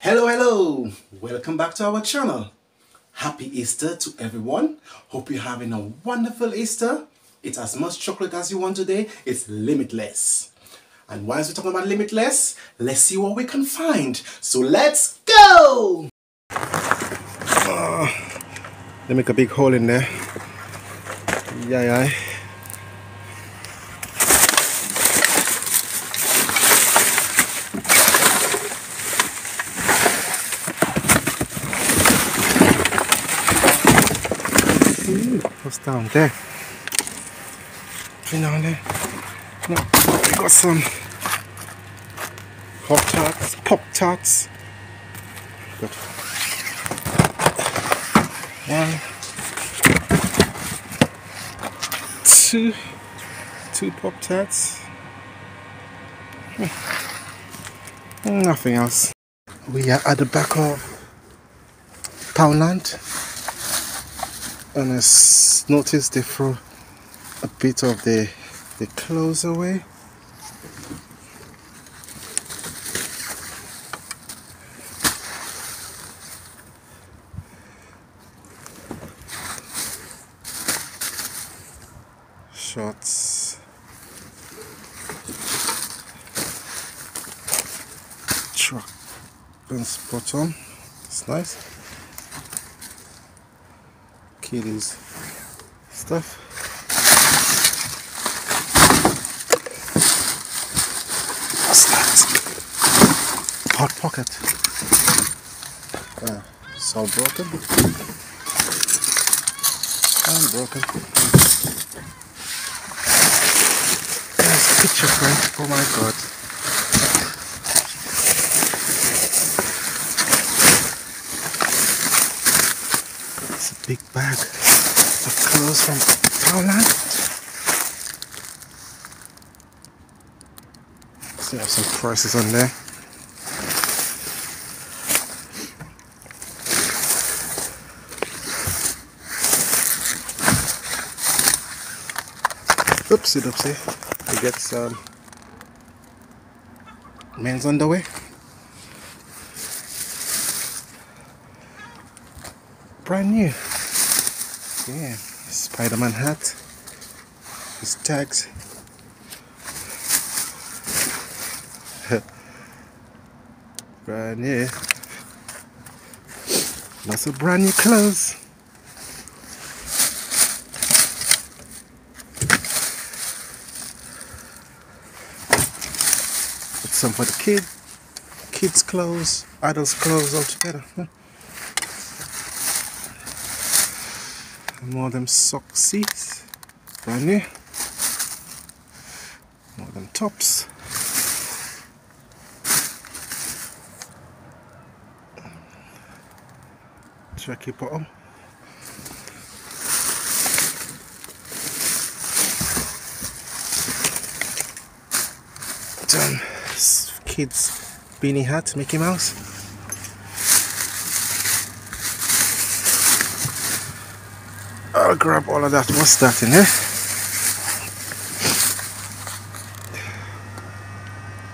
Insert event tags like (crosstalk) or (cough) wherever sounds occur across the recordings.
Hello, hello. Welcome back to our channel. Happy Easter to everyone. Hope you're having a wonderful Easter. It's as much chocolate as you want today. It's limitless. And whilst we're talking about limitless, let's see what we can find. So let's go! Uh, let me make a big hole in there. Yeah, yeah. What's down there? You know, there. No, we got some Pop tarts, pop tarts. Good. One, two, two pop tarts. Hmm. Nothing else. We are at the back of Poundland and I noticed they throw a bit of the the clothes away. Shorts truck and bottom it's nice kiddies stuff. What's that? Hot pocket. Uh, all broken. And broken. Picture frame. Oh my god. Big bag of clothes from Thailand. See, have some prices on there. Oopsie doopsie to get some um, men's underwear. Brand new. Yeah, Spider-Man hat. His tags. (laughs) brand new. Lots of brand new clothes. some for the kid, kids clothes, adults clothes all together. (laughs) More of them sock seats, brand new. More of them tops. Tracky bottom. Done kids beanie hat, Mickey Mouse. I'll grab all of that. What's that in here?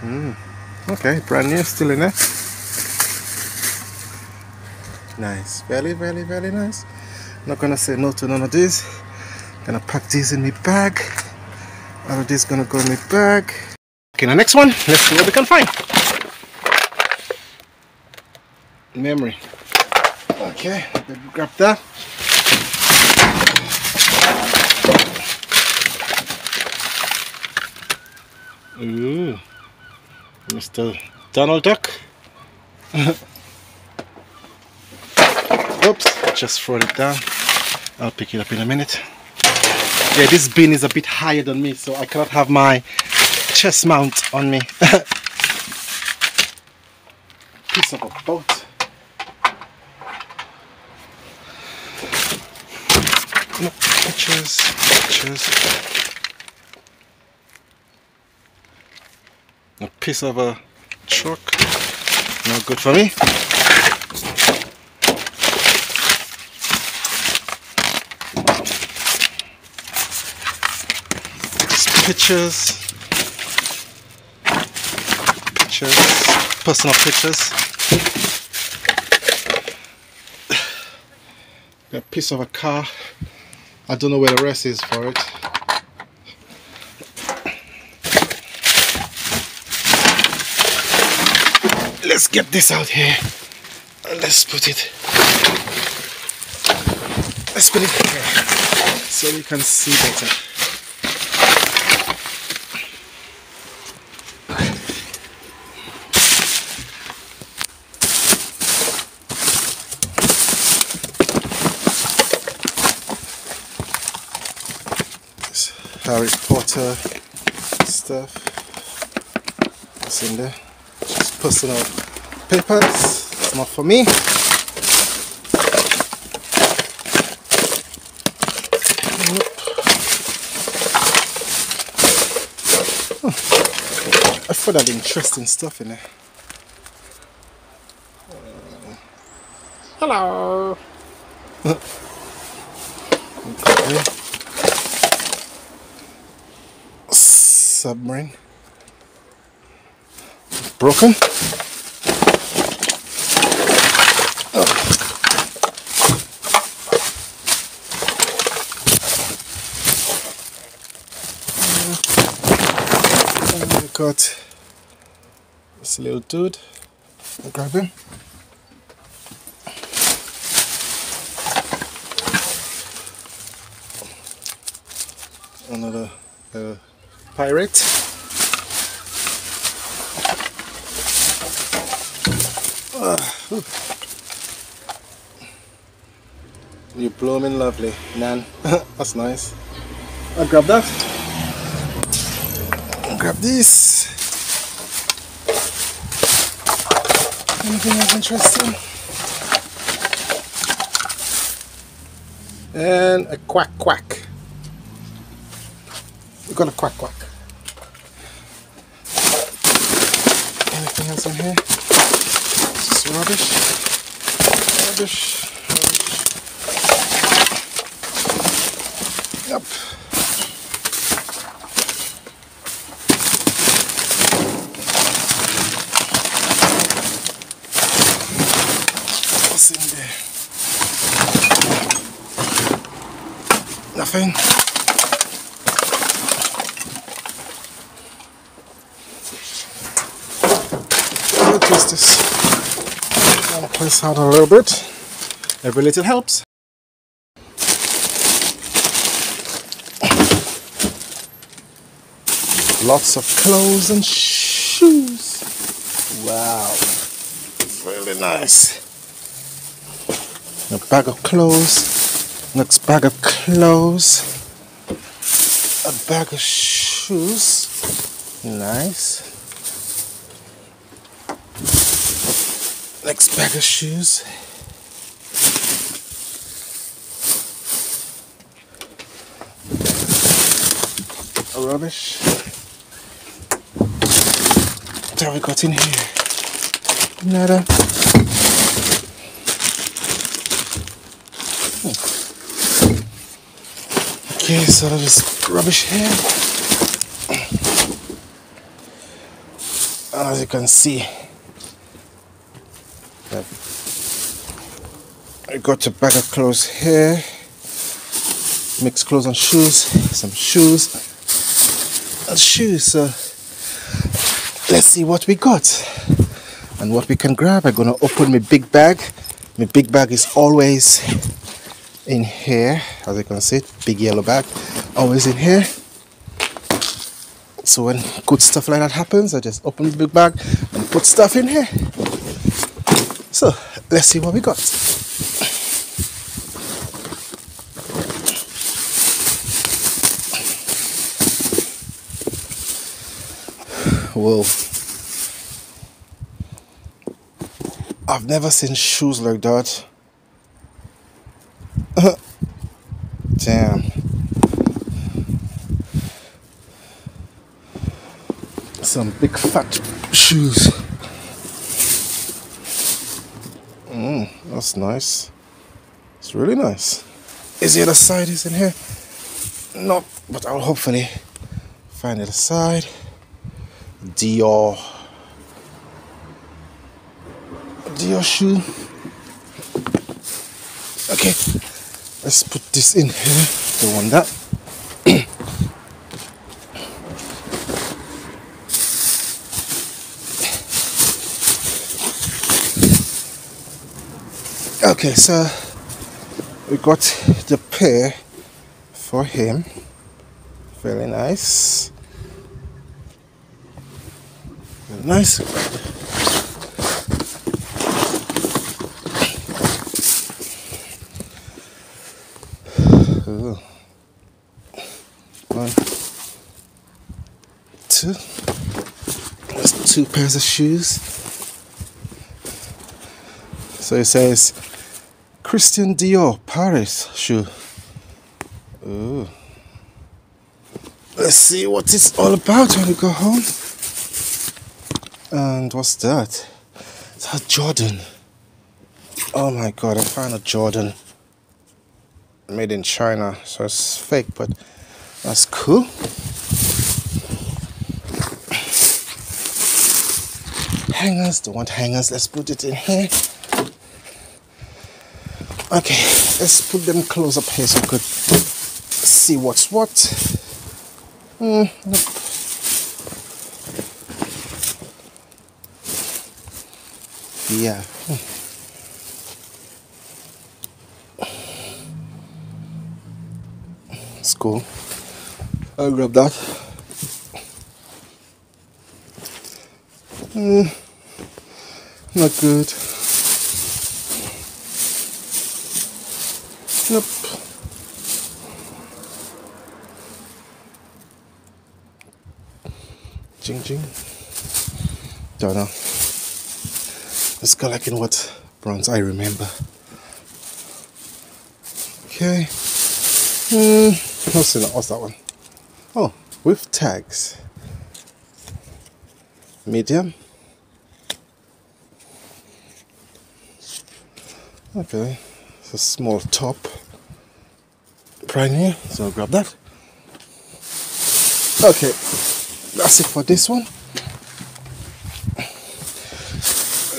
Mm. Okay, brand new, still in there. Nice, very, very, very nice. Not gonna say no to none of these. Gonna pack these in my bag. All of these gonna go in my bag. Okay, the next one, let's see what we can find. Memory. Okay, grab that. Ooh, Mr. Donald Duck. (laughs) Oops, just throw it down. I'll pick it up in a minute. Yeah, this bin is a bit higher than me, so I cannot have my chest mount on me. (laughs) Piece of a boat. No, pictures, pictures. Piece of a truck. Not good for me. pictures, pictures, personal pictures. a piece of a car I don't know where the rest is for it let's get this out here. And let's put it. Let's put it here. So we can see better. This Harry Potter stuff. What's in there? Just personal papers. Not for me. Oh. I found that interesting stuff in there. Hello. okay. submarine. Broken. Oh. we got this little dude. Grab him. Another uh, pirate. Uh, you blooming lovely, Nan. (laughs) That's nice. I'll grab that. I'll grab this. Anything else interesting? And a quack quack. We got a quack quack. Anything else in here? Just rubbish. Rubbish. Rubbish. Yep. What's in Nothing. twist this and press out a little bit. Every little helps. Lots of clothes and shoes. Wow, really nice. A bag of clothes, next bag of clothes, a bag of shoes. Nice. Next bag of shoes. Rubbish. What have we got in here? Nada. Okay, so there's rubbish here. As you can see, I got a bag of clothes here. Mixed clothes and shoes. Some shoes and shoes. So let's see what we got and what we can grab. I'm gonna open my big bag. My big bag is always in here, as you can see, big yellow bag, always in here. So when good stuff like that happens, I just open the big bag and put stuff in here. So let's see what we got. Whoa. I've never seen shoes like that. (laughs) Damn. Some big fat shoes. Mm, that's nice. It's really nice. Is the other side is in here? No, but I'll hopefully find the other side. Dior. Dior shoe. Okay, let's put this in here. Don't want that. (coughs) okay, so we got the pair for him. Very nice. Very nice. Ooh. One, two. That's two pairs of shoes. So it says Christian Dior Paris shoe. Ooh. Let's see what it's all about when we go home. And what's that? It's a Jordan. Oh my god, I found a Jordan made in China, so it's fake, but that's cool. Hangers, don't want hangers, let's put it in here. Okay, let's put them close up here so we could see what's what. Mm, nope. Yeah. It's cool. I'll grab that. Mm, not good. Nope. Jing jing. Don't know. Let's go like in what bronze I remember. Okay. Hmm. What's in What's that one? Oh, with tags. Medium. Okay. It's a small top. Right here. So I'll grab that. Okay. That's it for this one.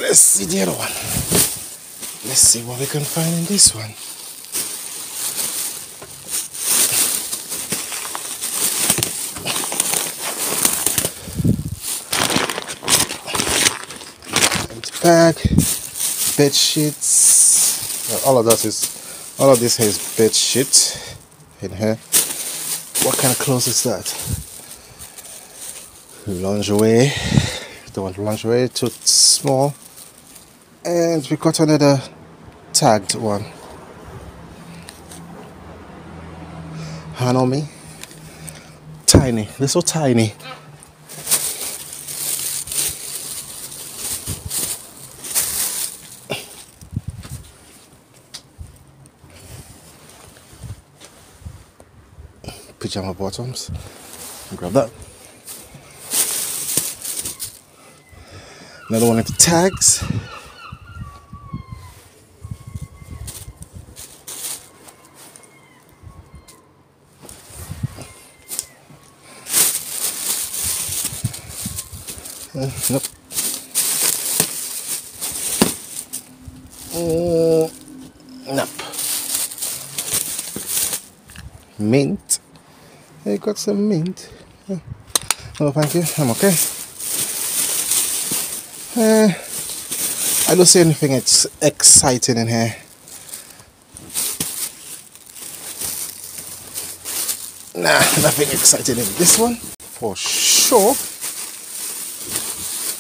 Let's see the other one. Let's see what we can find in this one. Bag, bed sheets. All of that is, all of this has bed sheet in here. What kind of clothes is that? Don't want lingerie, too small. And we got another tagged one. Hanomi. Tiny. They're so tiny. Pajama bottoms. Grab that. Another one of the tags. Uh. Uh, nope. Mint. Got some mint. Oh, thank you. I'm okay. Uh, I don't see anything ex exciting in here. Nah, nothing exciting in this one for sure.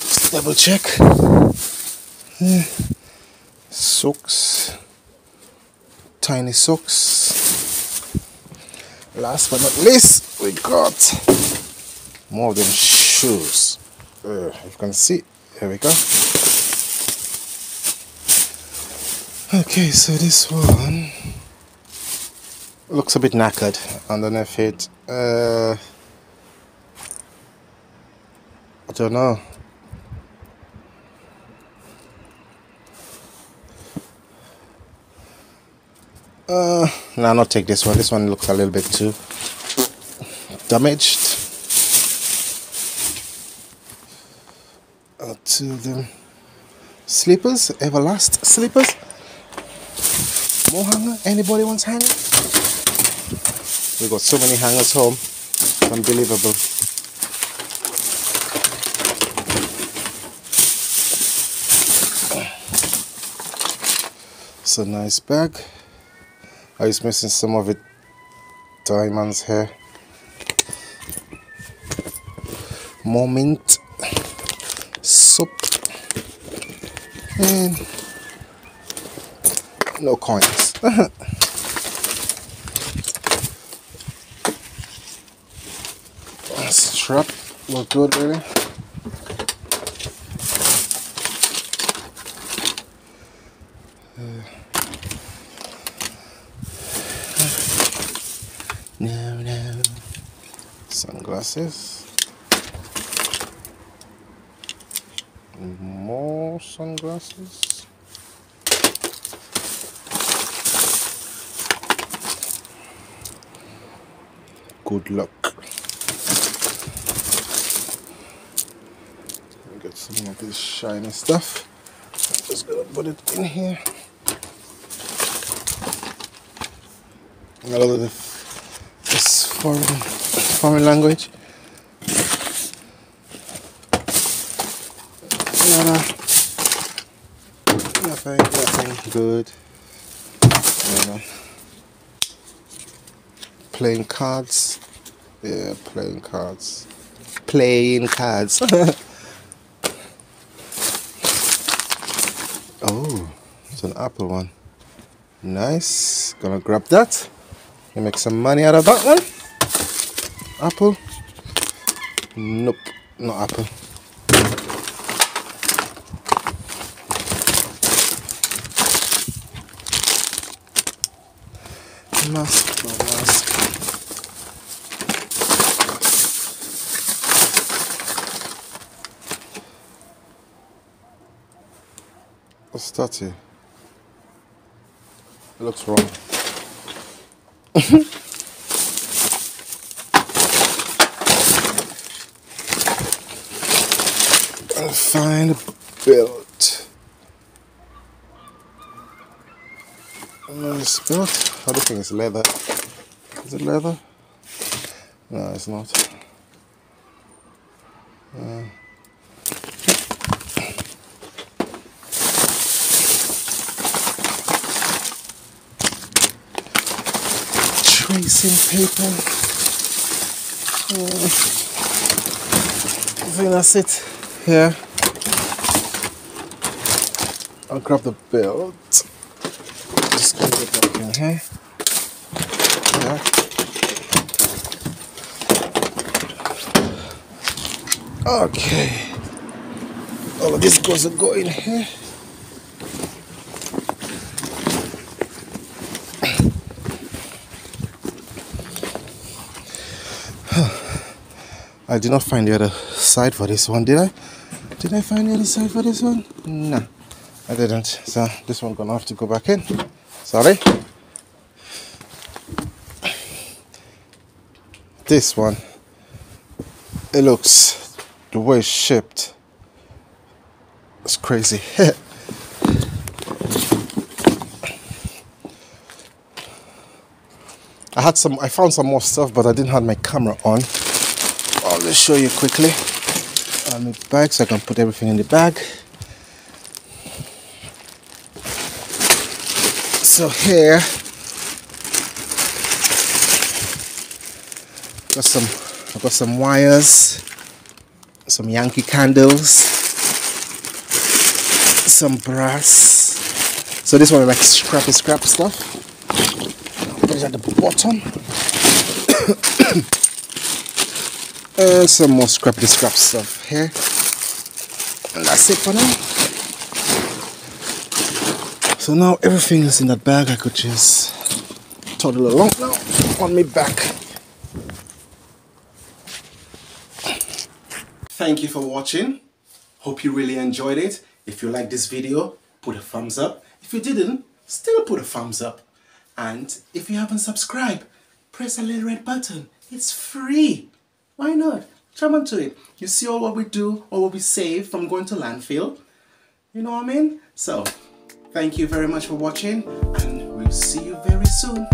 Just double check. Uh, socks, tiny socks. Last but not least, we got more than shoes. Uh, you can see here we go. Okay, so this one looks a bit knackered underneath it. Uh, I don't know. Uh, no, not take this one. This one looks a little bit too damaged. Two of Slippers, Everlast slippers. More hanger? Anybody wants hanger? We got so many hangers home. unbelievable. It's a nice bag. I was missing some of it diamonds here. More mint, soap, and hmm. no coins. (laughs) Strap look good, baby. Uh. (sighs) No, no. Sunglasses. More sunglasses. Good luck. Get some of this shiny stuff. I'm just gonna put it in here. A lot of this foreign, foreign language. Nada. Nothing, nothing good. Playing cards. Yeah, playing cards. Playing cards. (laughs) oh, it's an apple one. Nice. Gonna grab that. You make some money out of that one. Apple. Nope, no apple. What's that here? It looks wrong. (laughs) I'll find a belt. Uh, nice belt. I don't think it's leather. Is it leather? No, it's not. Uh, tracing paper. I think that's it. Here. I'll grab the belt. Just gonna get back in here. Okay. All of this goes to go in here. I did not find the other side for this one, did I? Did I find the other side for this one? No, I didn't. So this one gonna have to go back in. Sorry. This one, it looks the way it's shipped. It's crazy. (laughs) I had some, I found some more stuff, but I didn't have my camera on. I'll show you quickly on the bag so I can put everything in the bag. So here got some I've got some wires, some Yankee candles, some brass. So this one is like scrappy scrap stuff. Put it at the bottom. (coughs) (coughs) and some more scrappy scrap stuff here. And that's it for now. So now everything is in that bag. I could just toddle along now on me back. Thank you for watching. Hope you really enjoyed it. If you like this video, put a thumbs up. If you didn't, still put a thumbs up. And if you haven't subscribed, press the little red button. It's free. Why not? Jump onto it. You see all what we do, all what we save from going to landfill. You know what I mean? So, thank you very much for watching and we'll see you very soon.